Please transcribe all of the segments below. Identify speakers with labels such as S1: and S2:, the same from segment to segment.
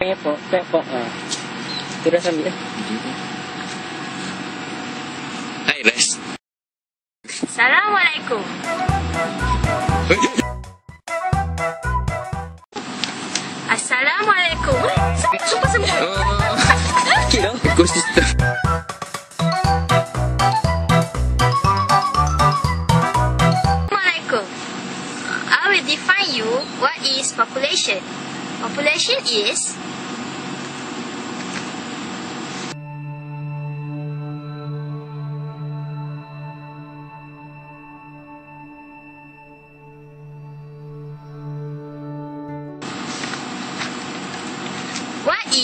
S1: Fok, pengen fok. Ha. Tu dah sambil dah.
S2: Hai, Res.
S3: Assalamualaikum. Assalamualaikum. Sumpah semua.
S2: Oh,
S1: Okey dah.
S2: ekosistem.
S3: Assalamualaikum. I will define you what is population. Population is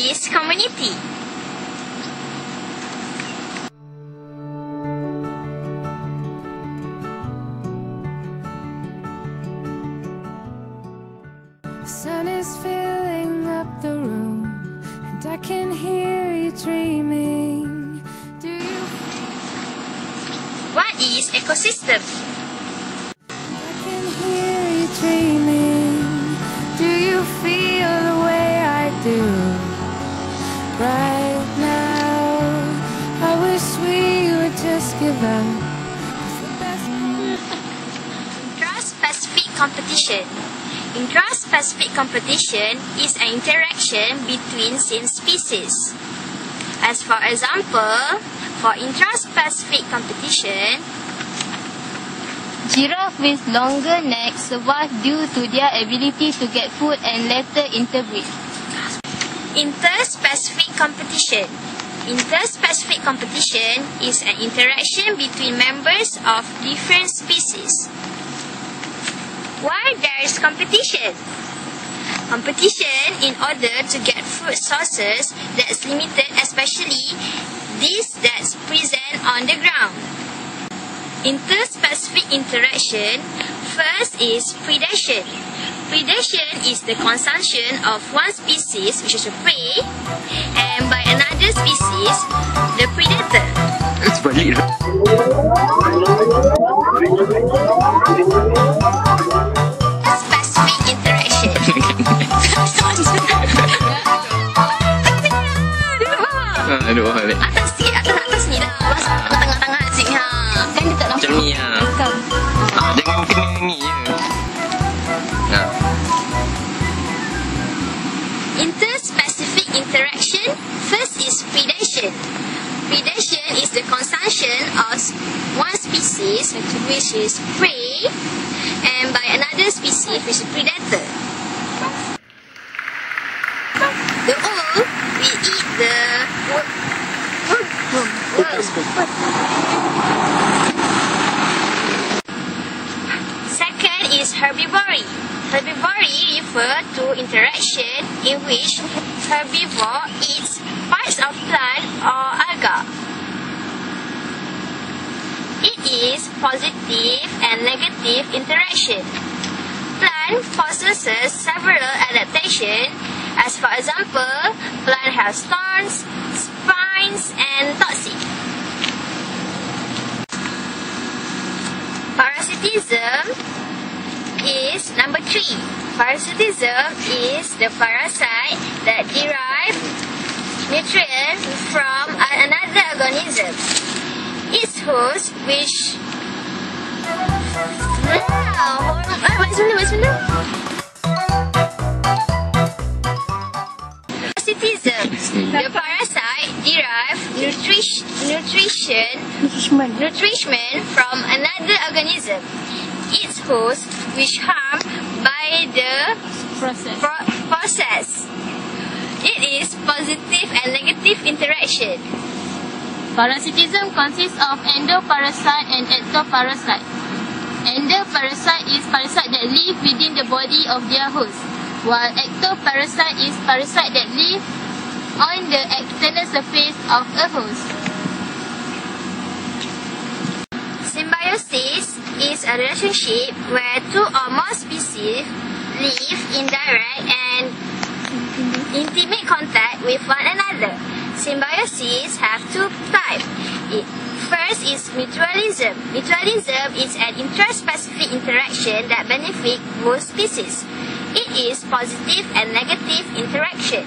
S3: What is community?
S4: Sun is filling up the room, and I can hear you dreaming. Do you?
S3: What is ecosystem?
S4: Just give up. 'Cause the best
S3: Intra-specific competition. Intra-specific competition is an interaction between same species. As for example, for intra-specific competition,
S5: Giraffe with longer necks survive due to their ability to get food and later interbreed.
S3: Inter-specific competition. Inter-specific competition is an interaction between members of different species. Why there is competition? Competition in order to get food sources that's limited, especially these that's present on the ground. Inter-specific interaction first is predation. Predation is the consumption of one species, which is a prey, and by another species, the predator.
S2: Sebalik dah.
S3: Predation is the consumption of one species, which is prey, and by another species, which is predator. The owl will eat the. Second is herbivory. Herbivory refer to interaction in which herbivore eats parts of plant or alga. It is positive and negative interaction. Plant possesses several adaptations. As for example, plant has thorns, spines, and toxic. Parasitism is number three. Parasitism is the parasite that derive nutrient from another organism. Its host, which Wow, ah, baca. Parasitism. The parasite derive nutrition, nutrition nutrition from another organism. Its host, which harm by the
S5: Process.
S3: pro- process. It is positive and negative interaction.
S5: Parasitism consists of endoparasite and ectoparasite. Endoparasite is parasite that live within the body of their host, while ectoparasite is parasite that live on the external surface of a host.
S3: Symbiosis is a relationship where two or more species live in direct and intimate contact with one another. Symbiosis have two types. First is mutualism. Mutualism is an intraspecific interaction that benefits both species. It is positive and negative interaction.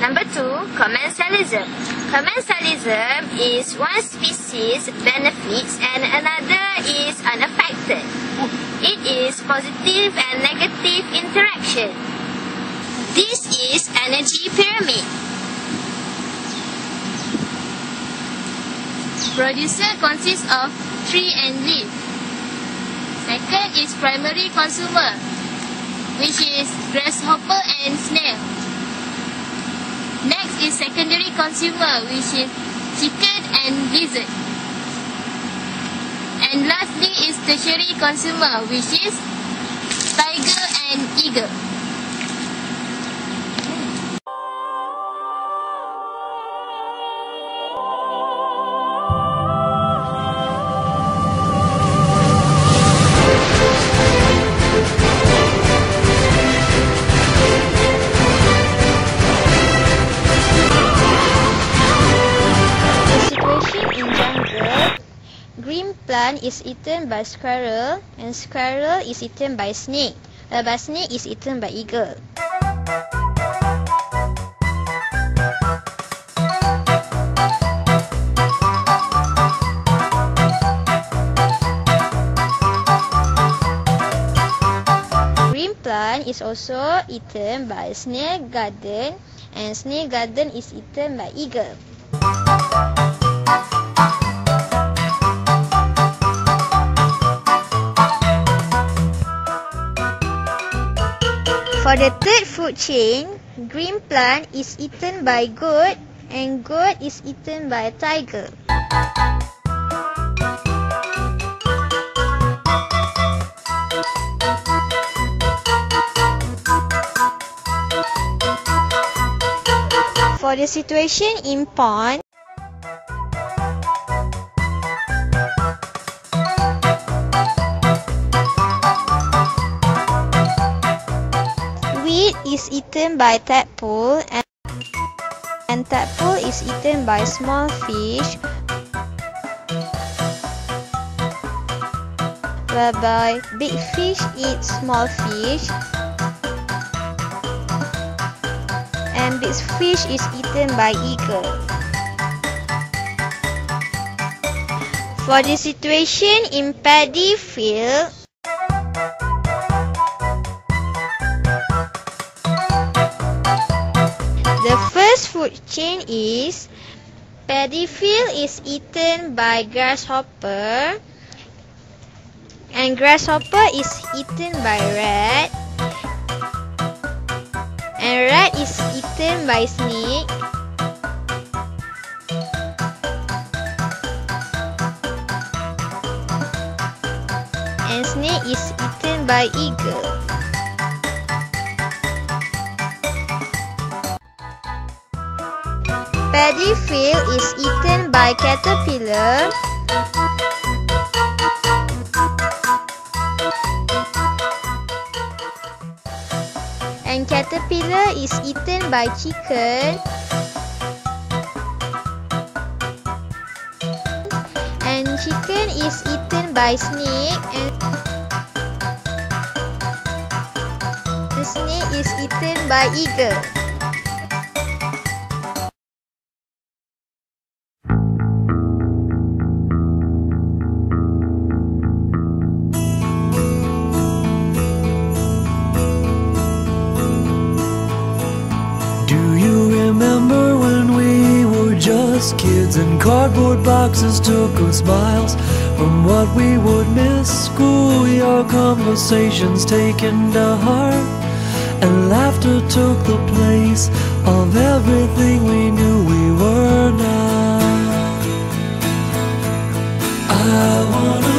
S3: Number two, commensalism. Commensalism is one species benefits and another is unaffected. It is positive and negative interaction. This is energy pyramid.
S5: Producer consists of tree and leaf. Second is primary consumer, which is grasshopper and snail. Next is secondary consumer, which is chicken and lizard. And lastly is tertiary consumer, which is tiger and eagle.
S6: Plant is eaten by squirrel and squirrel is eaten by snake. Uh, but snake is eaten by eagle. Green plant is also eaten by snake garden and snake garden is eaten by eagle. For the third food chain, green plant is eaten by goat and goat is eaten by tiger. For the situation in pond, eaten by tadpole and, and tadpole is eaten by small fish whereby big fish eat small fish and big fish is eaten by eagle. For the situation in paddy field, food chain is paddy is eaten by grasshopper and grasshopper is eaten by rat and rat is eaten by snake and snake is eaten by eagle. Paddy field is eaten by caterpillar. And caterpillar is eaten by chicken. And chicken is eaten by snake and the snake is eaten by eagle.
S7: Kids in cardboard boxes took us smiles from what we would miss? Schoolyard conversations taken to heart, and laughter took the place of everything we knew we were not. I want